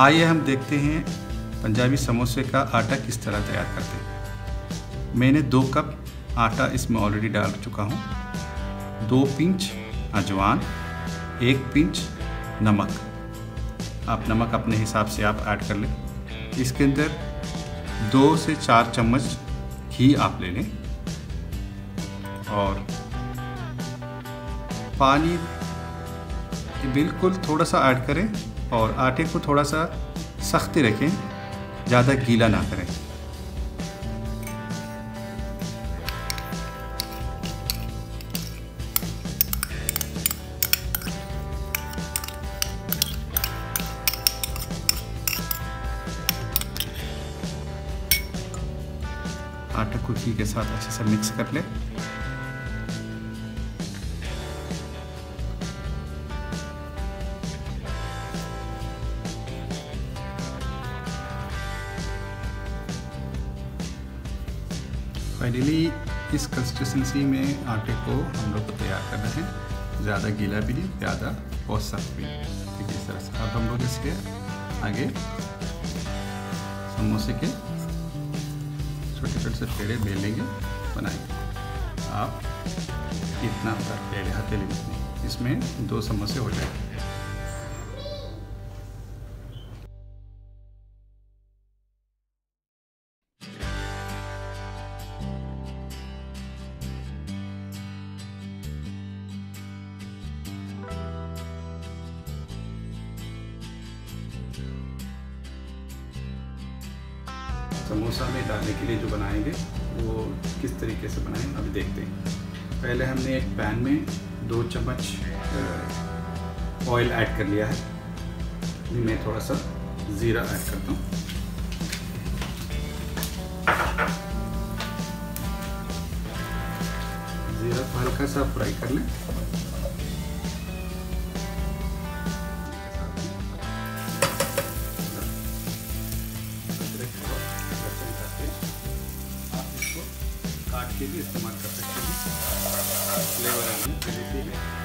आइए हम देखते हैं पंजाबी समोसे का आटा किस तरह तैयार करते हैं। मैंने दो कप आटा इसमें ऑलरेडी डाल चुका हूँ। दो पिंच अजवान, एक पिंच नमक। आप नमक अपने हिसाब से आप ऐड कर लें। इसके अंदर दो से चार चम्मच घी आप ले लें। और पानी बिल्कुल थोड़ा सा ऐड करें और आटे को थोड़ा सा सख्ती रखें, ज़्यादा गीला ना करें। आटा को घी के साथ अच्छे से मिक्स कर ले। फाइनली इस कंसिस्टेंसी में आटे को हम लोग को तैयार करना है। ज़्यादा गीला भी नहीं, ज़्यादा और सख्त भी ठीक है इस तरह से अब हम लोग इसके आगे समोसे के छोटे छोटे से पेड़े बेलेंगे बनाएँगे। आप इतना पेड़े हथेली में इसमें दो समोसे हो जाएँगे। समोसा में डालने के लिए जो बनाएँगे, वो किस तरीके से बनाएँगे अभी देखते हैं। पहले हमने एक पैन में दो चम्मच ऑयल ऐड कर लिया है। अभी मैं थोड़ा सा ज़ीरा ऐड करता हूँ। ज़ीरा हल्का सा फ्राई कर लें। के लिए इस्तेमाल कर सकते हैं। फ्लेवर आने